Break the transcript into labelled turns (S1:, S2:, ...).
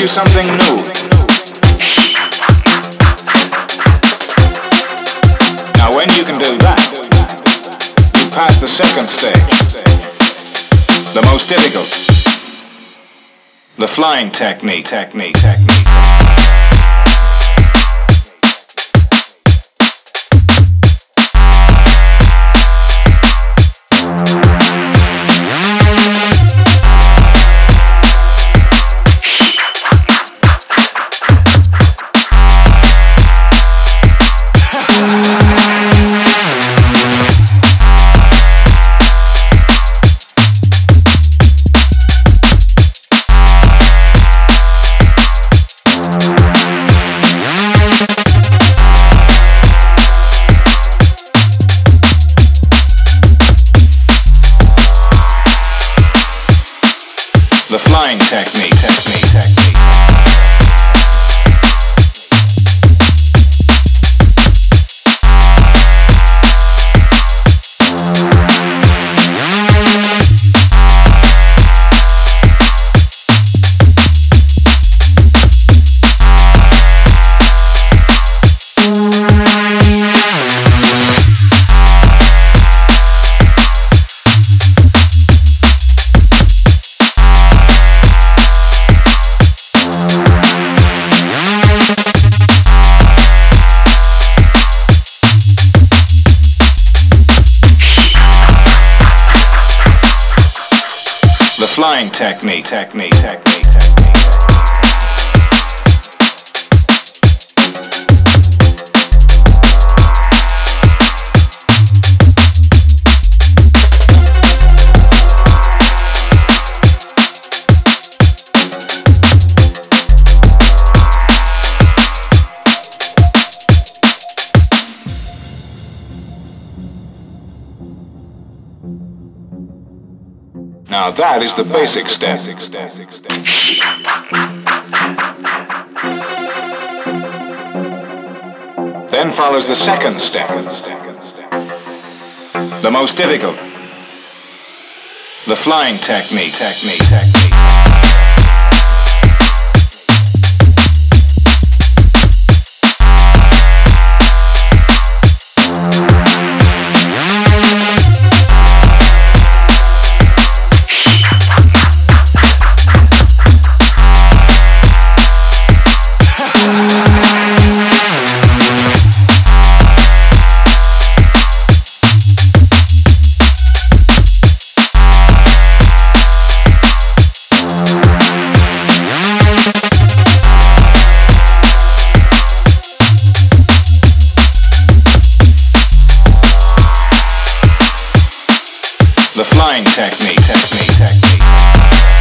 S1: you something new. Now when you can do that, you pass the second stage. The most difficult. The flying technique, technique, technique. Technique, technique, technique. Flying technique, technique, technique, technique. Now that is the basic step. Then follows the second step. The most difficult. The flying technique, technique, technique. flying technique, technique, technique.